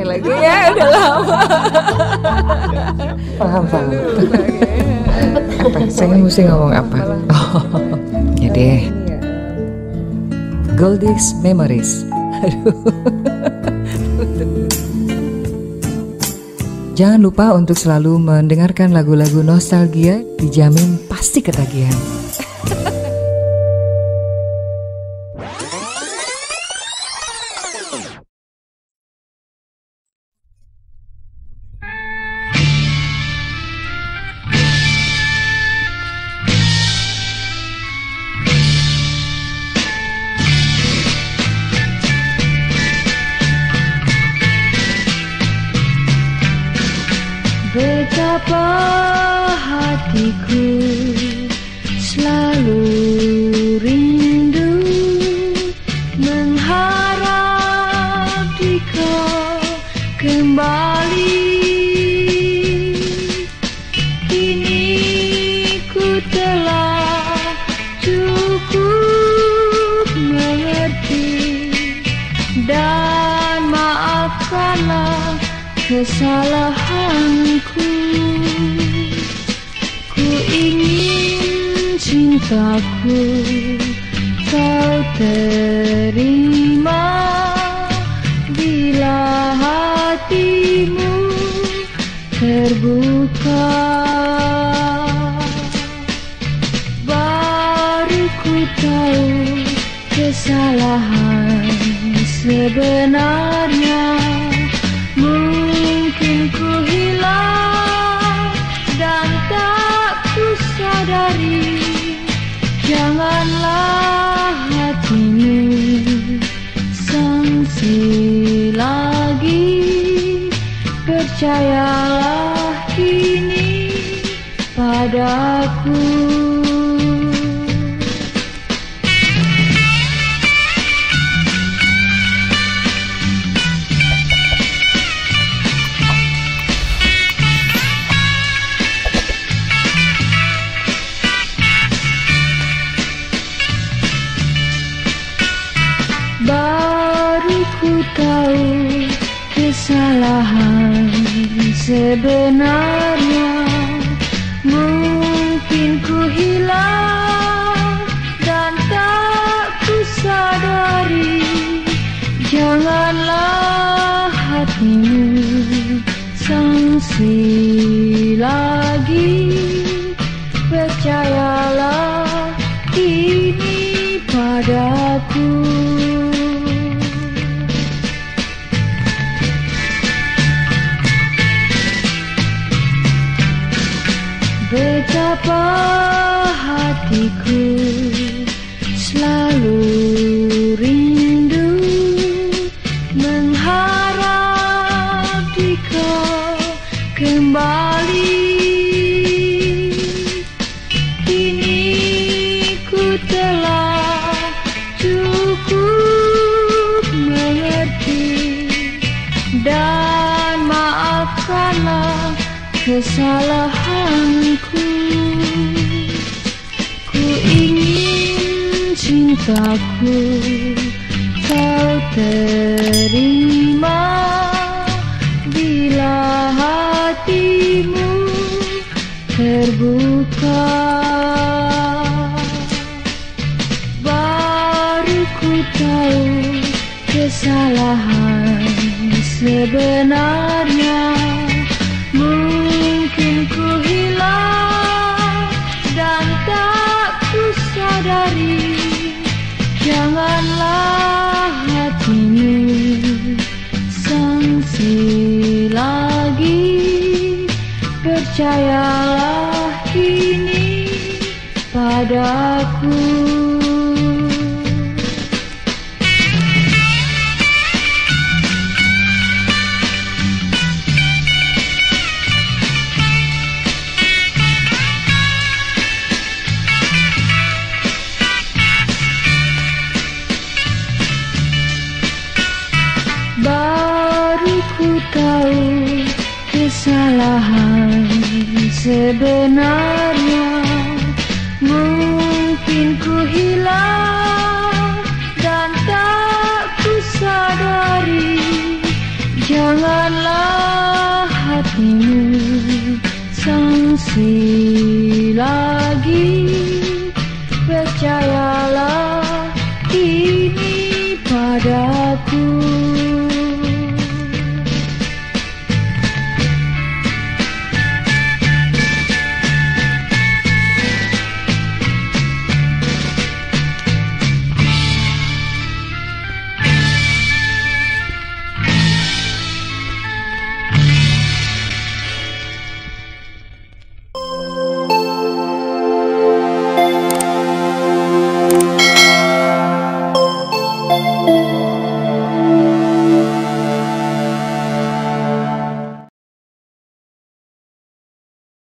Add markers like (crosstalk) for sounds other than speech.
selesai lagunya udah lama. Paham, paham. apa? Saya mesti ngomong apa? Oh, (laughs) ya deh. Goldies Memories. Aduh. Jangan lupa untuk selalu mendengarkan lagu-lagu nostalgia, dijamin pasti ketagihan. Betapa hatiku kesalahanku. Ku ingin cintaku kau terima. Bila hatimu terbuka Baru ku tahu kesalahan sebenarnya Mungkin ku hilang dan tak ku sadari. Janganlah hatimu sangsi lagi. Percayalah kini padaku Baru ku tahu kesalahan sebenarnya. Mungkin ku hilang dan tak ku sadari. Janganlah hatimu sangsi Betapa hatiku kesalahanku. Ku ingin cintaku kau terima. Bila hatimu terbuka Baru ku tahu kesalahan sebenarnya dan tak ku sadari Janganlah hatimu sangsi lagi. Percayalah kini padaku kesalahan sebenarnya. Mungkin ku hilang dan tak ku sadari. Janganlah hatimu sangsi lagi.